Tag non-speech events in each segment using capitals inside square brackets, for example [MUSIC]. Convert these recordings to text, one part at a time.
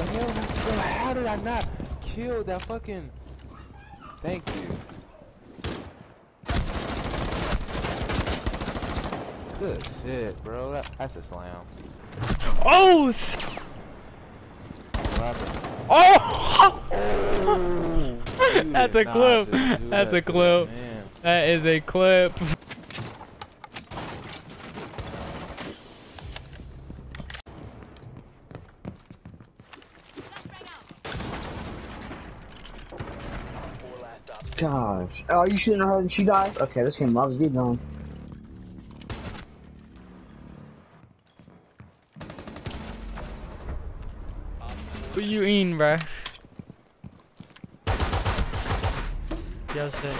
the hell? Bro, how did I not kill that fucking... Thank you. Good shit, bro. That, that's a slam. Oh! What? Oh! [LAUGHS] That's a clip. That's that a clip. That is a clip. Gosh. Oh, you shooting her and she dies? Okay, this game loves good on. What you eating, bruh? Yo, sick.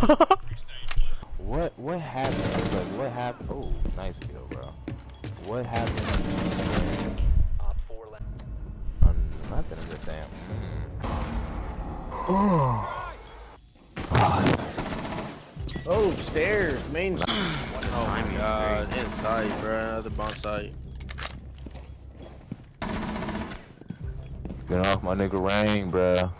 [LAUGHS] What what happened? Like, what happened? Oh, nice kill, bro. What happened? Um, nothing understand. Oh, stairs, main. [SIGHS] Oh my god, inside, bro. Another bomb site. Get off my nigga rain, bro.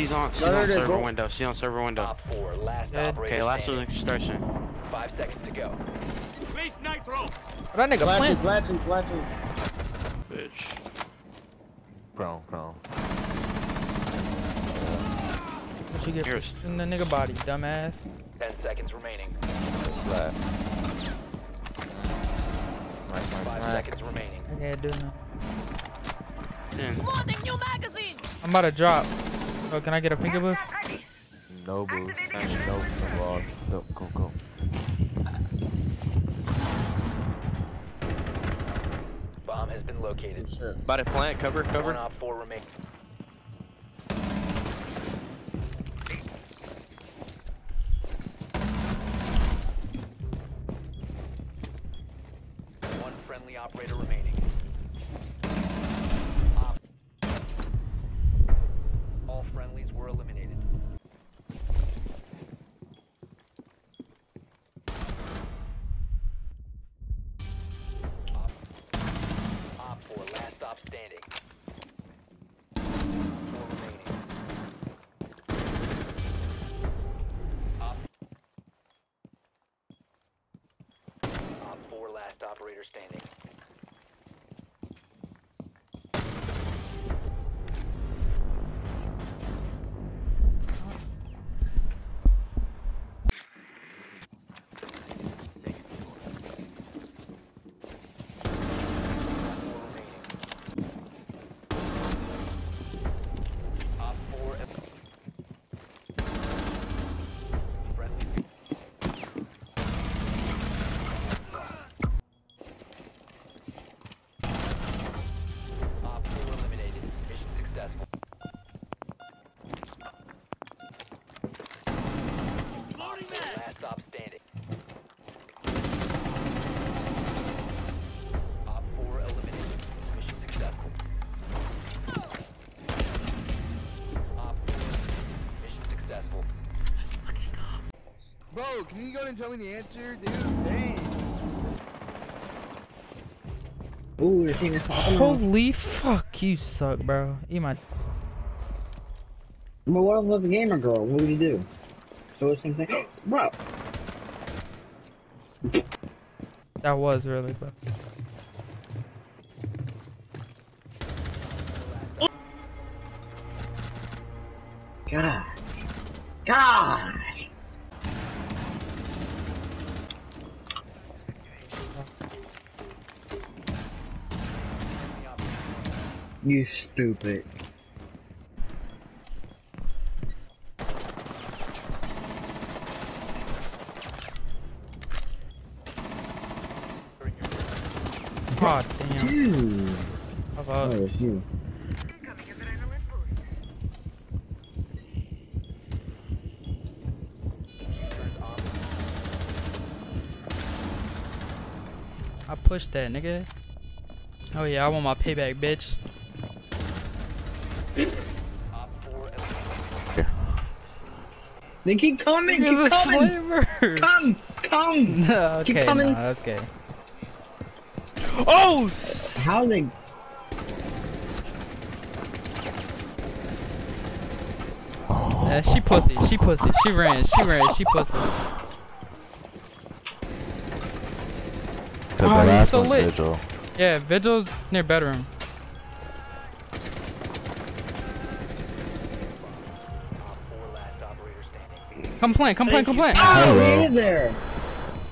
She's on, she's on server go. window. She's on server window. Four, last Okay, last standing. was extraction. Five seconds to go. That nigga Flashing, plant. flashing, flashing. Bitch. Prone, prone. What you get Here's- in the nigga body, dumbass. Ten seconds remaining. Flat. Nice, Five nice, nice. seconds remaining. I can't do nothing. Loading new magazine! I'm about to drop. Oh, can I get a finger boost? No boost. I mean, no, no. Go, go, go. Bomb has been located. Shit. About to plant. Cover, One cover. op four remain. One friendly operator remaining. Operator standing. Successful. Bro, can you go and tell me the answer, dude? Dang. Ooh, your team is popping off. Holy fuck, you suck, bro. You my. But what if it was a gamer girl? What would you do? So it's something. [GASPS] Bro, That was really, bro. gosh. Gosh! You stupid. God damn. Dude. How Oh, about it's you. I pushed that, nigga? Oh yeah, I want my payback, bitch. Op 4 eliminated. Here. They keep coming, keep coming! slaver. Come, come! [LAUGHS] No, Keep okay, coming. no, gay. Oh! How they? Uh, she pussy, she pussy, she ran, she ran, she pussy. The Oh, he's last so one's lit. Vigil. Yeah, Vigil's near bedroom. Four last operator. Come plant, come plant, come plant. Oh, Hello. he is there!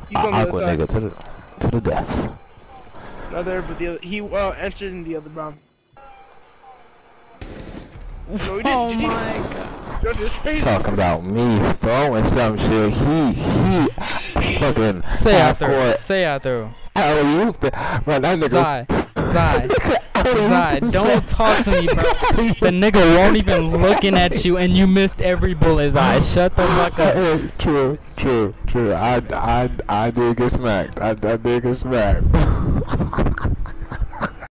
He's on the Aqua other nigga to the to the death. side. Another, but the other, he uh, entered in the other bomb. No, he didn't. Oh Did he? my god. Yo, crazy. Talking about me throwing some shit. He he fucking Say half out there, say out there. Alley oop the man that nigga. Zai, Zai, [LAUGHS] Zai, don't talk to me, bro. [LAUGHS] The nigga won't even looking at you and you missed every bullet, Zai. [LAUGHS] Shut the fuck up. True, true, true. I, I, I did get smacked. I, I did get smacked.